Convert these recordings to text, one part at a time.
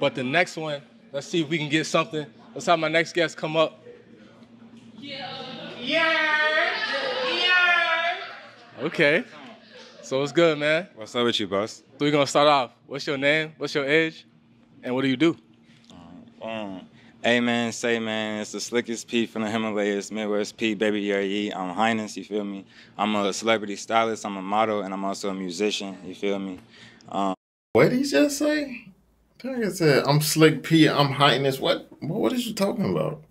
But the next one, let's see if we can get something. Let's have my next guest come up. Yeah. Yeah. yeah. Okay. So what's good, man? What's up with you, boss? So we're gonna start off. What's your name? What's your age? And what do you do? Um, hey man, say man, it's the slickest P from the Himalayas, Midwest P, baby Yari. I'm Highness, you feel me? I'm a celebrity stylist, I'm a model, and I'm also a musician, you feel me? Um, What did he just say? Like I said, I'm Slick P. I'm Highness. What? What is you talking about?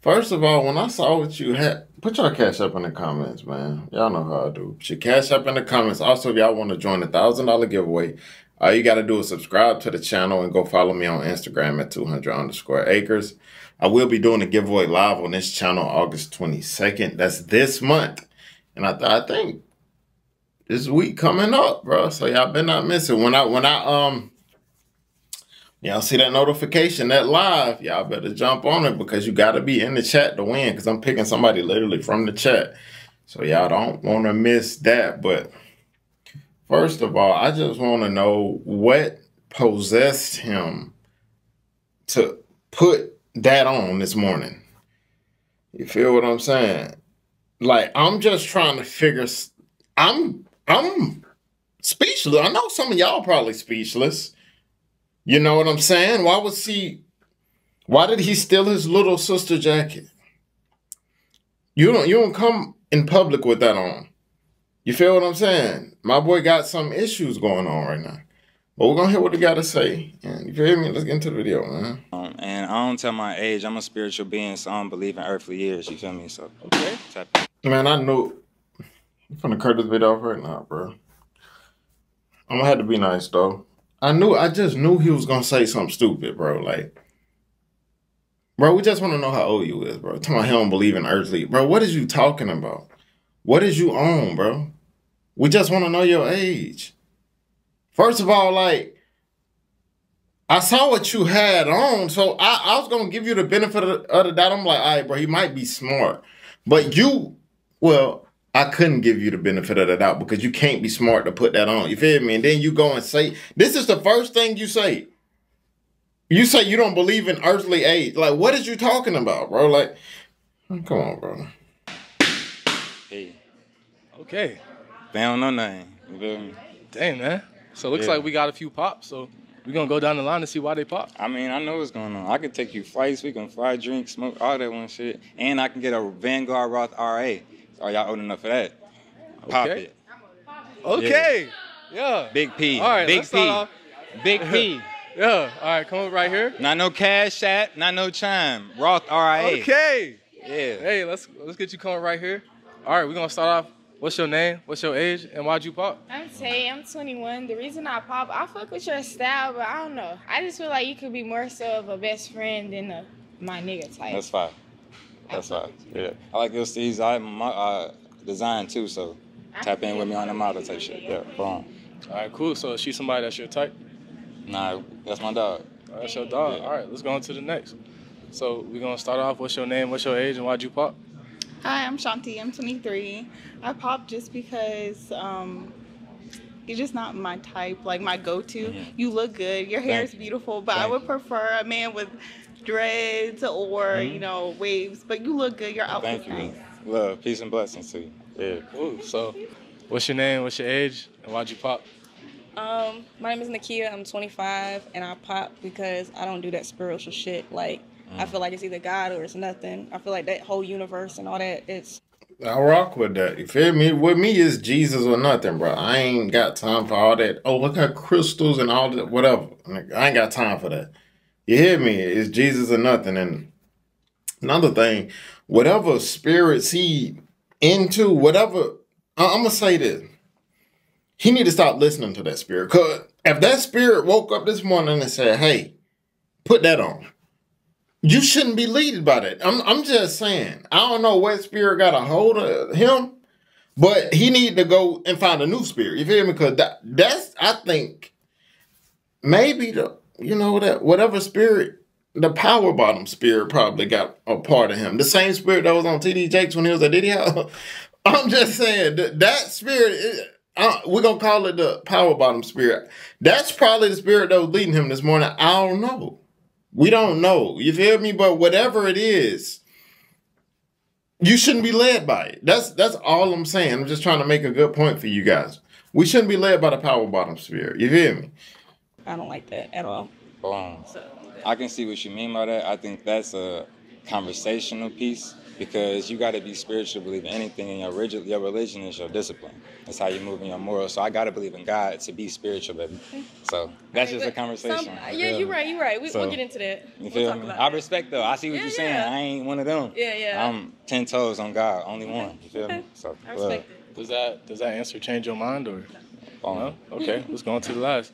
First of all, when I saw what you had, put your cash up in the comments, man. Y'all know how I do. Put your cash up in the comments. Also, if y'all want to join the thousand dollar giveaway, all you got to do is subscribe to the channel and go follow me on Instagram at 200 underscore acres. I will be doing a giveaway live on this channel August 22nd. That's this month. And I, th- I think this week coming up, bro. So y'all better not miss it. When I when I um y'all see that notification, that live, y'all better jump on it because you gotta be in the chat to win. Cause I'm picking somebody literally from the chat. So y'all don't wanna miss that. But first of all, I just wanna know what possessed him to put that on this morning. You feel what I'm saying? Like I'm just trying to figure I'm I'm speechless. I know some of y'all probably speechless. You know what I'm saying? Why was he why did he steal his little sister jacket? You don't you don't come in public with that on. You feel what I'm saying? My boy got some issues going on right now. But we're gonna hear what he gotta say. And if you feel me? Let's get into the video, man. um, and I don't tell my age, I'm a spiritual being, so I don't believe in earthly years, you feel me? So, Okay. Man, I knew I'm gonna cut this video off right now, bro. I'm gonna have to be nice though. I knew I just knew he was gonna say something stupid, bro. Like, bro, we just wanna know how old you is, bro. Tell me he don't believe in earthly. Bro, what is you talking about? What is you on, bro? We just wanna know your age. First of all, like, I saw what you had on, so I, I was gonna give you the benefit of of the doubt. I'm like, all right, bro, he might be smart. But you, well, I couldn't give you the benefit of the doubt because you can't be smart to put that on. You feel me? And then you go and say, this is the first thing you say. You say you don't believe in earthly age. Like, what is you talking about, bro? Like, come on, bro. P. Okay. They don't know nothing, you feel me? Dang, man. So it looks Yeah. like we got a few pops. So we're gonna go down the line and see why they pop. I mean, I know what's going on. I can take you flights, we can fly, drink, smoke, all that one shit. And I can get a Vanguard Roth RA. Are y'all old enough for that? Pop Okay. it. Okay. Yeah. Big P. All right, Big let's start P. Big P. Yeah. All right, come up right here. Not no cash app, not no chime. Roth RIA. Okay. Yeah. Hey, let's let's get you coming right here. All right, we're gonna start off. What's your name? What's your age? And why'd you pop? I'm Tay. I'm 21. The reason I pop, I fuck with your style, but I don't know. I just feel like you could be more so of a best friend than a my nigga type. That's fine. That's fine. Yeah. I like your Steve's I my uh, design too, so tap in with me on the model type shit. Yeah, wrong. All right, cool. So is she somebody that's your type? Nah, that's my dog. All right, that's your dog. Yeah. All right, let's go on to the next. So we're gonna start off. What's your name? What's your age? And why'd you pop? Hi, I'm Shanti. I'm 23. I popped just because um, you're just not my type, like my go-to. Mhm. You look good. Your hair Thank is beautiful, but I would prefer a man with dreads or Mhm. you know waves. But you look good. Your outfit's Thank you. nice. Love, peace and blessings to you. Yeah. Ooh, so what's your name? What's your age? And why'd you pop? Um, my name is Nakia. I'm 25, and I pop because I don't do that spiritual shit. Like, I Mm. feel like it's either God or it's nothing. I feel like that whole universe and all that. It's I rock with that. You feel me? With me, it's Jesus or nothing, bro. I ain't got time for all that. Oh, look at crystals and all that, whatever. Like, I ain't got time for that. You hear me? It's Jesus or nothing. And another thing, whatever spirits he into, whatever, I- I'm gonna say this. He need to stop listening to that spirit. Cause if that spirit woke up this morning and said, "Hey, put that on," you shouldn't be leaded by that. I'm I'm just saying. I don't know what spirit got a hold of him, but he need to go and find a new spirit. You feel me? Because that that's I think maybe the you know that whatever spirit the power bottom spirit probably got a part of him. The same spirit that was on TD Jakes when he was at Diddy. I'm just saying that that spirit. It, uh, we're gonna call it the power bottom spirit. That's probably the spirit that was leading him this morning. I don't know. We don't know. You feel me? But whatever it is, you shouldn't be led by it. That's that's all I'm saying. I'm just trying to make a good point for you guys. We shouldn't be led by the power bottom spirit. You feel me? I don't like that at all. Boom. So I can see what you mean by that. I think that's a conversational piece because you got to be spiritual, believe in anything, and your religion, your religion is your discipline. That's how you move in your morals. So I got to believe in God to be spiritual, baby. So that's just a conversation. some- yeah, you're me? right. You're right. We, So, we'll get into that. You we'll feel me? I respect though. I see what Yeah, you're saying. yeah. I ain't one of them. Yeah, yeah. I'm ten toes on God, only one. You feel me? So I love. respect it. Does that does that answer change your mind or Boom. no? Okay, let's go on to the last.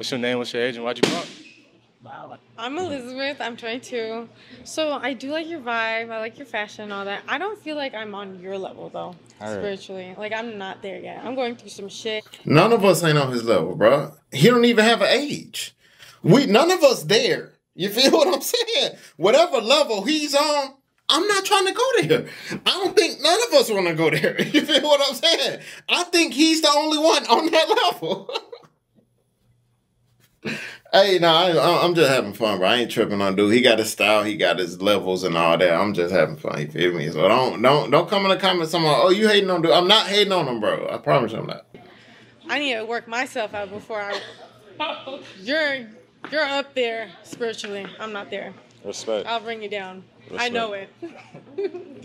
What's your name? What's your age? And why'd you come? I'm Elizabeth. I'm 22. So I do like your vibe. I like your fashion and all that. I don't feel like I'm on your level though, Alright. spiritually. Like I'm not there yet. I'm going through some shit. None of us ain't on his level, bro. He don't even have an age. We none of us there. You feel what I'm saying? Whatever level he's on, I'm not trying to go there. I don't think none of us want to go there. You feel what I'm saying? I think he's the only one on that level. Hey, no, I, I'm just having fun, bro. I ain't tripping on dude. He got his style, he got his levels and all that. I'm just having fun. You feel me? So don't don't don't come in the comments. Someone, oh, you hating on dude? I'm not hating on him, bro. I promise you I'm not. I need to work myself out before I. You're you're up there spiritually. I'm not there. Respect. I'll bring you down. I know it.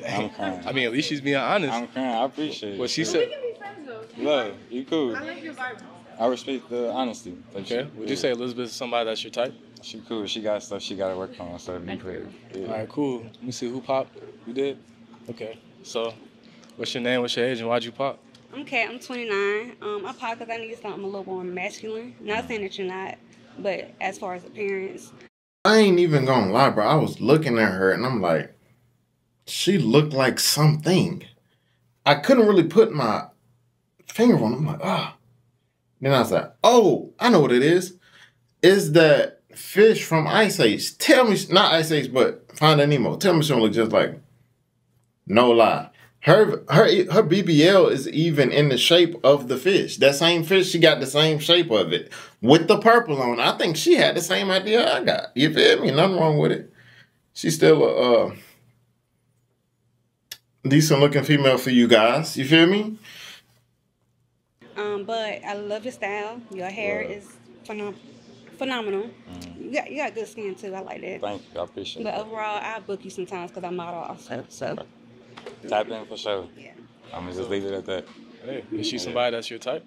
I'm crying. I mean, at least she's being honest. I'm crying. I appreciate it. what she said. We can be friends though. Love, you cool. I like your vibe. I respect the honesty. Like, Okay. she- Would you say Elizabeth is somebody that's your type? she cool? She got stuff she got to work on. So be clear. Yeah. All right, cool. Let me see who popped. You did. Okay. So, what's your name? What's your age? And why'd you pop? I'm Kat. I'm 29. Um, I pop because I need something a little more masculine. Not saying that you're not, but as far as appearance, I ain't even gonna lie, bro. I was looking at her and I'm like, she looked like something. I couldn't really put my finger on. it. I'm like, ah. Then I was like, oh, I know what it is. Is that fish from Ice Age? Tell me, not Ice Age, but Finding Nemo. Tell me she don't look just like. No lie. Her her her BBL is even in the shape of the fish. That same fish, she got the same shape of it with the purple on. I think she had the same idea I got. You feel me? Nothing wrong with it. She's still a uh, decent looking female for you guys. You feel me? Um, but I love your style. Your hair Right. is phenom- phenomenal. You got you got good skin too. I like that. Thank you. I appreciate But it. overall, I book you sometimes because I model also. So Tap in for sure. yeah. I'm gonna just leave it at that. Hey, is she somebody that's your type?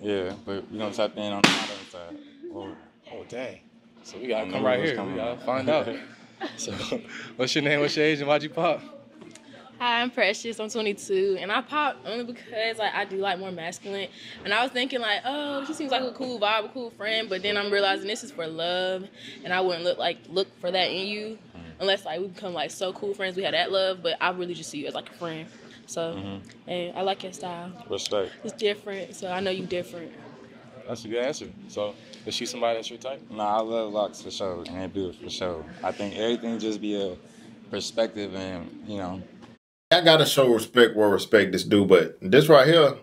Yeah, but we're gonna tap in on the modern side. Well, Oh, dang. So we gotta come right here. coming. We gotta find out. so, what's your name? What's your age? And why'd you pop? Hi, I'm Precious. I'm 22, and I popped only because like I do like more masculine. And I was thinking like, oh, she seems like a cool vibe, a cool friend. But then I'm realizing this is for love, and I wouldn't look like look for that in you unless like we become like so cool friends. We had that love, but I really just see you as like a friend. So, Mhm. hey, I like your style. respect. It's different, so I know you different. That's a good answer. So, is she somebody that's your type? Nah, I love locks for sure, and they're beautiful for sure. I think everything just be a perspective, and you know, I gotta show respect where respect is due, but this right here,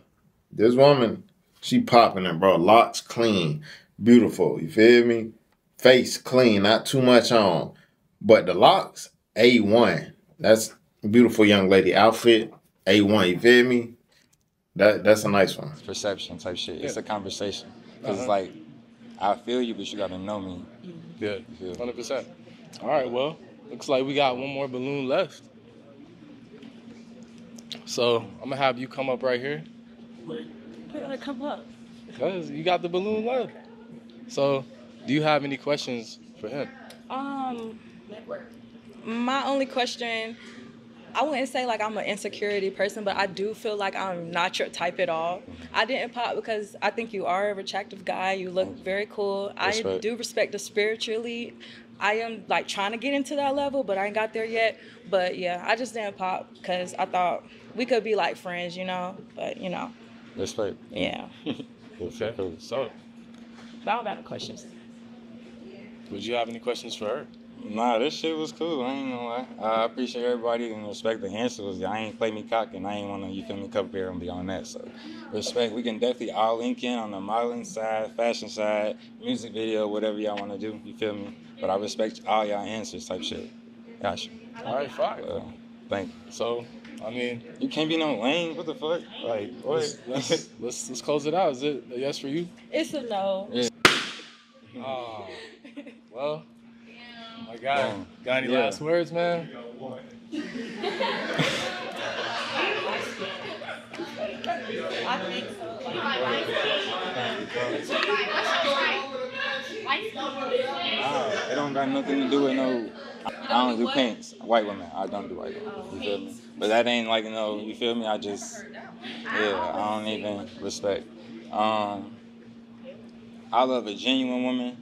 this woman, she popping it, bro. Locks clean, beautiful. You feel me? Face clean, not too much on, but the locks a one. That's beautiful young lady outfit a one. You feel me? That that's a nice one. perception type shit. It's a conversation. because Uh-huh. it's like, I feel you, but you gotta know me. Yeah, Yeah. hundred percent. All right, well, looks like we got one more balloon left. So I'm gonna have you come up right here. We gotta come up. Cause you got the balloon left. So, do you have any questions for him? Um, my only question, I wouldn't say like I'm an insecurity person, but I do feel like I'm not your type at all. I didn't pop because I think you are a attractive guy. You look very cool. I do respect the spiritually. I am like trying to get into that level, but I ain't got there yet. But yeah, I just didn't pop because I thought we could be like friends, you know. But you know, Respect. yeah. Okay. So, But I don't got no questions. would you have any questions for her? Nah, this shit was cool. I ain't gonna lie. I appreciate everybody and respect the answers. I ain't play me cock and I ain't wanna, you feel me, come here and be on that. So respect. We can definitely all link in on the modeling side, fashion side, music video, whatever y'all wanna do. You feel me? But I respect all y'all answers type shit. Gotcha. All right, fine. Uh, thank you. So, I mean, You can't be no lame. What the fuck? Like, what? let's, let's, let's, let's close it out. Is it a yes for you? It's a no. Yeah. Oh, well, my God. Boom. Got any Yeah. last words, man? I think so. Nah, it don't got nothing to do with no. I don't do pants. White women. I don't do white women. You feel me? But that ain't like no. You feel me? I just. Yeah, I don't even respect. Um, I love a genuine woman,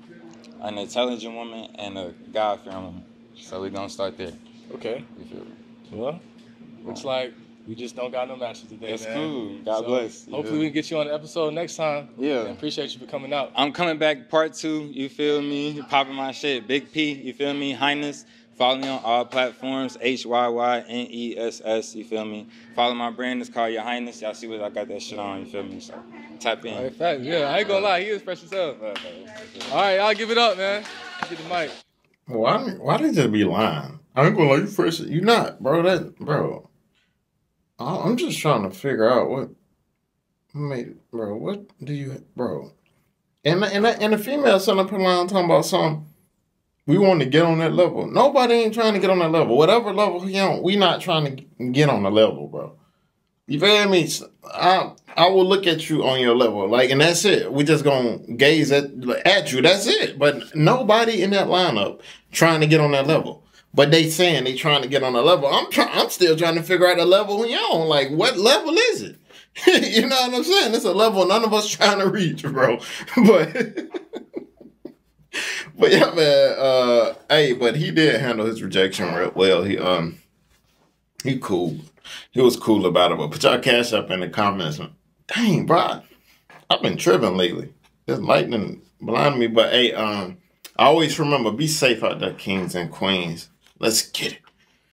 an intelligent woman, and a God fearing woman. So we gonna start there. Okay. You feel me? Well, looks like we just don't got no matches today, That's man. cool. God bless. You Hopefully we can get you on the episode next time. Yeah. And appreciate you for coming out. I'm coming back part two, you feel me? Popping my shit. Big P, you feel me? Highness. Follow me on all platforms, H Y Y N E S S, you feel me? Follow my brand, it's called Your Highness. Y'all see what I got that shit on, you feel me? So tap in. All right, facts. Yeah, I ain't gonna lie, he is fresh as hell. All right, y'all give it up, man. Get the mic. Why? Why they just be lying? I ain't gonna lie, you fresh. You not, bro. That, bro. I- I'm just trying to figure out what made, bro. What do you, bro? And and and the female son up around talking about something. We want to get on that level. Nobody ain't trying to get on that level. Whatever level he on, we not trying to get on the level, bro. You feel me? I I will look at you on your level, like, and that's it. We just gonna gaze at at you. That's it. But nobody in that lineup trying to get on that level. But they saying they trying to get on the level. I'm trying. I'm still trying to figure out the level you on. Like, what level is it? you know what I'm saying? It's a level none of us trying to reach, bro. But. But yeah, man. Uh, hey, but he did handle his rejection real well. He um, he cool. He was cool about it. But put y'all cash up in the comments. Dang, bro, I've been tripping lately. This lightning blinding me. But hey, um, I always remember be safe out there, kings and queens. Let's get it.